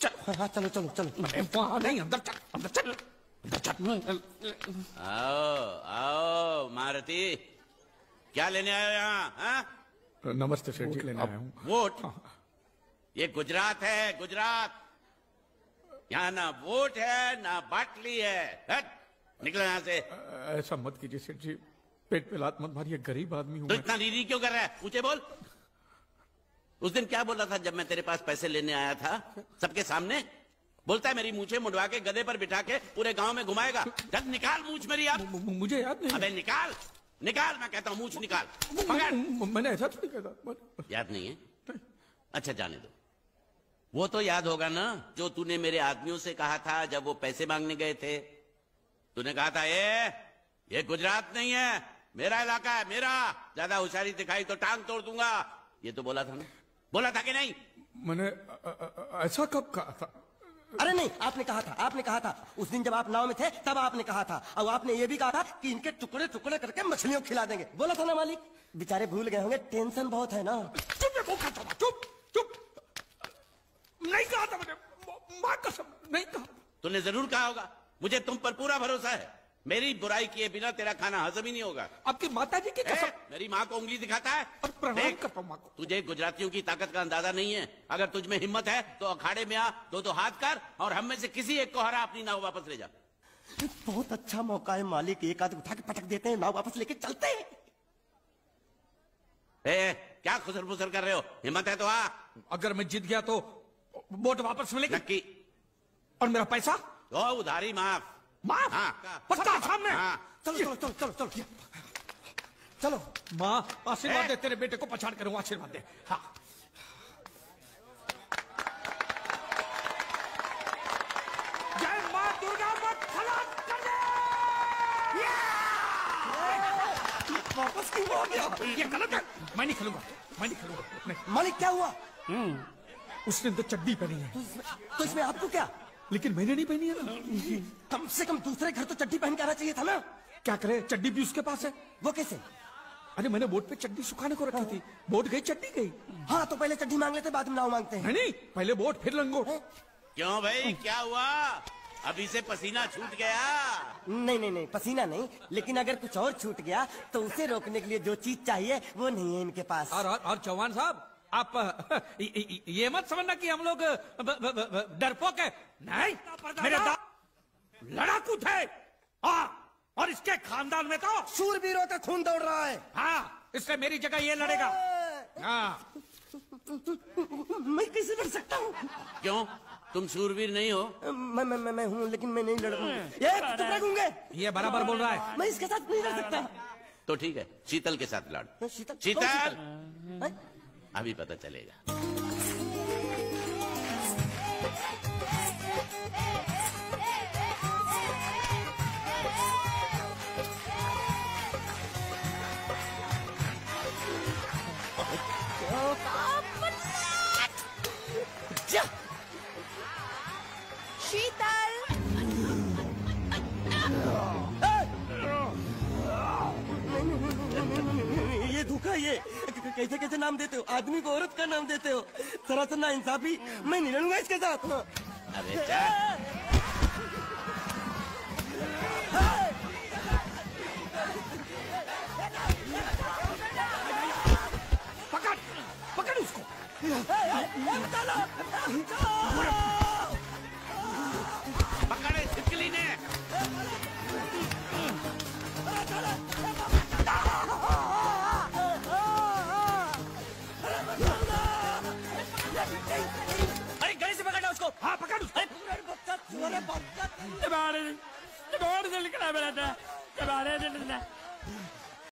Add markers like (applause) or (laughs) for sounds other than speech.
चल। हाँ चलो चलो नहीं अंदर चल अंदर चल अंदर चल आओ आओ मारुति। क्या लेने आए हो यहाँ हाँ? नमस्ते सेठ जी लेने आया हूँ। वोट। ये गुजरात है गुजरात। यहाँ ना वोट है ना बाटली है। हट निकलो यहाँ से। ऐसा मत कीजिए सेठ जी पेट पे लात मत मारिए गरीब आदमी हूँ तो इतना रीरी क्यों कर रहा है? ऊँचे बोल। उस दिन क्या बोला था जब मैं तेरे पास पैसे लेने आया था? सबके सामने? बोलता है मेरी मूछे मुंडवा के गधे पर बिठा के पूरे गाँव में घुमाएगा। जब निकाल मूछ मेरी आप मुझे याद नहीं अबे निकाल निकाल मैं कहता हूँ मूछ निकाल। पकड़। मैंने ऐसा थोड़ी कहा था। याद नहीं है? अच्छा जाने दो। वो तो याद होगा ना जो तूने मेरे आदमियों से कहा था जब वो पैसे मांगने गए थे। तूने कहा था ये ये गुजरात नहीं है मेरा इलाका है मेरा। ज़्यादा होशियारी दिखाई तो टांग तोड़ दूँगा। ये तो बोला था ना। बोला था कि नहीं? मैंने ऐसा कब कहा था? अरे नहीं आपने कहा था आपने कहा था। उस दिन जब आप नाव में थे तब आपने कहा था। और आपने ये भी कहा था कि इनके टुकड़े टुकड़े करके मछलियों खिला देंगे। बोला था ना मालिक? बेचारे भूल गए होंगे टेंशन बहुत है ना। चुप चुप चुप। नहीं कहा था मैंने माँ कसम नहीं कहा। तूने ज़रूर कहा होगा। मुझे तुम पर पूरा भरोसा है। मेरी बुराई किए बिना तेरा खाना हजम ही नहीं होगा। आपकी माता जी की कसम। मेरी माँ को उंगली दिखाता है। और प्रणाम करता हूँ माँ को। तुझे गुजरातियों की ताकत का अंदाज़ा नहीं है। अगर तुझ में हिम्मत है तो अखाड़े में आ दो दो हाथ कर और हम में से किसी एक को हरा अपनी नाव वापस ले जा। बहुत अच्छा मौका है मालिक एक आध उठा के पटक देते हैं नाव वापस लेके चलते हैं। ए, क्या खुसर फुसर कर रहे हो? हिम्मत है तो आ। अगर मैं जीत गया तो वोट वापस मिलेगी। और मेरा पैसा? तो उधारी माफ़। माफ़ हाँ। पक्का सामने। हाँ। चलो चलो चलो चलो चलो। चलो माँ आशीर्वाद दे तेरे बेटे को पछाड़ करूँ आशीर्वाद दे। हाँ। जय माँ दुर्गा मत खलास कर दे। वापस क्यों हो गया ये गलत है। मैं नहीं खेलूँगा। मैं नहीं खेलूँगा। मालिक क्या हुआ? उसने तो चड्डी पहनी है। तो इसमें, तो इसमें आपको क्या? लेकिन मैंने नहीं पहनी है ना। कम से कम दूसरे घर तो चड्डी पहन के आना चाहिए था ना। क्या करे? चड्डी भी उसके पास है। वो कैसे? अरे मैंने बोट पे चड्डी सुखाने को रखी थी। बोट गई चड्डी गई। हाँ तो पहले चड्डी मांग लेते बाद में नाव मांगते हैं। नहीं पहले बोट फिर लंगोट। क्यों भाई क्या हुआ? अभी से पसीना छूट गया। नहीं नहीं नहीं पसीना नहीं लेकिन अगर कुछ और छूट गया तो उसे रोकने के लिए जो चीज़ चाहिए वो नहीं है इनके पास। और और, और चौहान साहब आप (laughs) य- मत समझना कि हम लोग डरपोक है। नहीं मेरे दा लड़ाकू थे। हाँ और इसके खानदान में तो शूरवीरों का खून दौड़ रहा है। हाँ इसलिए मेरी जगह ये लड़ेगा। हाँ। मैं कैसे लड़ सकता हूँ? क्यों? तुम शूरवीर नहीं हो। मैं मैं मैं, मैं हूँ लेकिन मैं नहीं लड़ूँगा। ये बराबर बोल रहा है। मैं इसके साथ नहीं लड़ सकता। तो ठीक है शीतल के साथ लड़। शीतल? शीतल? अभी पता चलेगा। शीतल। ये धोखा ये। कैसे कैसे नाम देते हो? आदमी को औरत का नाम देते हो? सरासर ना इंसाफी मैं नहीं लड़ूँगा इसके साथ। अरे पकड़ पकड़ उसको। Det var det. Det var det, det var det.